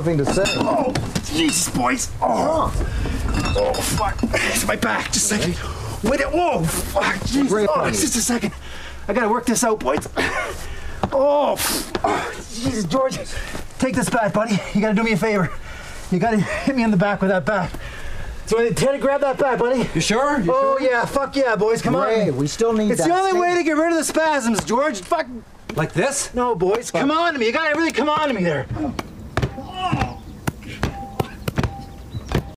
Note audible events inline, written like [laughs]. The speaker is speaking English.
Nothing to say. Oh, Jesus, boys. Oh, oh, fuck. It's my back. Just a second. Wait, whoa, fuck. Jesus. Oh, just a second. I gotta work this out, boys. [laughs] Oh, oh, Jesus, George. Take this back, buddy. You gotta do me a favor. You gotta [laughs] hit me in the back with that bat. So, Teddy, grab that back, buddy. You sure? You Oh, yeah. Fuck yeah, boys. Come Ray, on. we still need It's the only way to get rid of the spasms, George. Fuck. Like this? No, boys. Come on to me. You gotta really come on to me there. Oh.